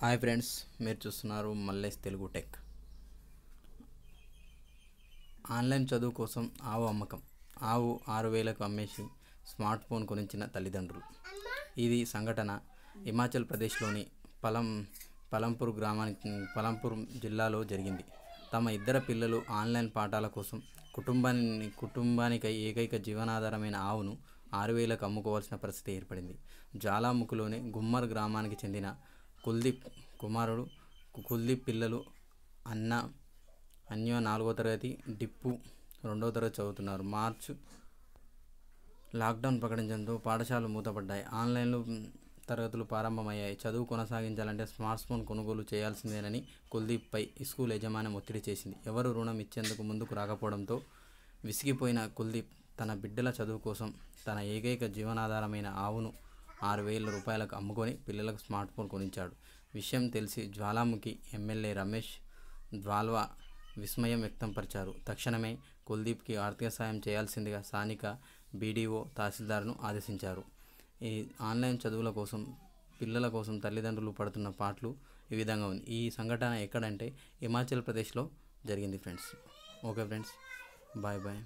Hi friends మీరు చూస్తున్నారు Mallesh Telugu tech. Online చదువు కోసం ఆవు అమ్మకం. ఆవు ఆరు వేలకు అమ్మేసి స్మార్ట్ ఫోన్ కొనించిన తల్లిదండ్రులు. ఇది సంఘటన హిమాచల్ ప్రదేశ్లోని పలం పలంపూర్ గ్రామానికి పలంపూర్ జిల్లాలో జరిగింది. తమ ఇద్దరు పిల్లలు ఆన్లైన్ పాఠాల కోసం కుటుంబాన్ని కుటుంబానికి ఏకైక జీవనాధారమైన ఆవును ఆరు వేలకు అమ్ముకోవాల్సిన పరిస్థితి ఏర్పడింది. జ్వాలాముఖిలోని గుమ్మర్ గ్రామానికి చెందిన కుల్దీప్ కుమారుడు కుల్దీప్ పిల్లలు అన్న అన్యో నాలుగో తరగతి డిప్పు రెండో తరగతి చదువుతున్నారు. మార్చ్ లాక్డౌన్ ప్రకటించడంతో పాఠశాలలు మూతపడ్డాయి. ఆన్లైన్లో తరగతులు ప్రారంభమయ్యాయి. చదువు కొనసాగించాలంటే స్మార్ట్ ఫోన్ కొనుగోలు చేయాల్సిందేనని కుల్దీప్పై స్కూల్ యజమాని ఒత్తిడి చేసింది. ఎవరు రుణం ఇచ్చేందుకు ముందుకు రాకపోవడంతో విసిగిపోయిన కుల్దీప్ తన బిడ్డల చదువు కోసం తన ఏకైక జీవనాధారమైన ఆవును ఆరు వేల రూపాయలకు అమ్ముకొని పిల్లలకు స్మార్ట్ ఫోన్ కొనిచ్చాడు. విషయం తెలిసి జ్వాలాముఖి ఎమ్మెల్యే రమేష్ ద్వాల్వా విస్మయం వ్యక్తంపరిచారు. తక్షణమే కుల్దీప్కి ఆర్థిక సాయం చేయాల్సిందిగా స్థానిక బీడీఓ తహసీల్దార్ను ఆదేశించారు. ఈ ఆన్లైన్ చదువుల కోసం పిల్లల కోసం తల్లిదండ్రులు పడుతున్న పాటలు ఈ విధంగా ఉంది. ఈ సంఘటన ఎక్కడంటే హిమాచల్ ప్రదేశ్లో జరిగింది friends. Okay friends. Bye bye.